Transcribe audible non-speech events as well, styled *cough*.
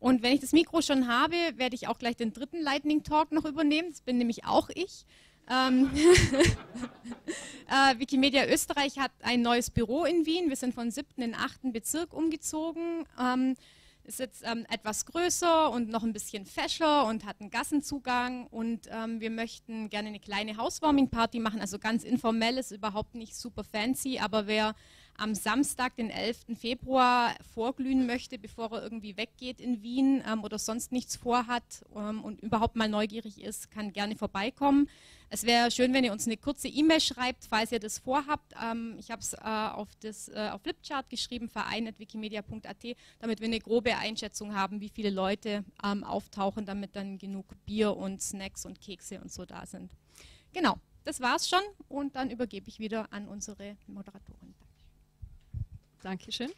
Und wenn ich das Mikro schon habe, werde ich auch gleich den dritten Lightning Talk noch übernehmen. Das bin nämlich auch ich. Ähm *laughs* äh, Wikimedia Österreich hat ein neues Büro in Wien. Wir sind von siebten in achten Bezirk umgezogen. Ähm, ist jetzt ähm, etwas größer und noch ein bisschen fescher und hat einen Gassenzugang und ähm, wir möchten gerne eine kleine Housewarming-Party machen, also ganz informell, ist überhaupt nicht super fancy, aber wer am Samstag, den 11. Februar, vorglühen möchte, bevor er irgendwie weggeht in Wien ähm, oder sonst nichts vorhat ähm, und überhaupt mal neugierig ist, kann gerne vorbeikommen. Es wäre schön, wenn ihr uns eine kurze E-Mail schreibt, falls ihr das vorhabt. Ähm, ich habe es äh, auf, äh, auf Flipchart geschrieben, verein.wikimedia.at, damit wir eine grobe Einschätzung haben, wie viele Leute ähm, auftauchen, damit dann genug Bier und Snacks und Kekse und so da sind. Genau, das war's schon und dann übergebe ich wieder an unsere Moderatorin. Dankeschön.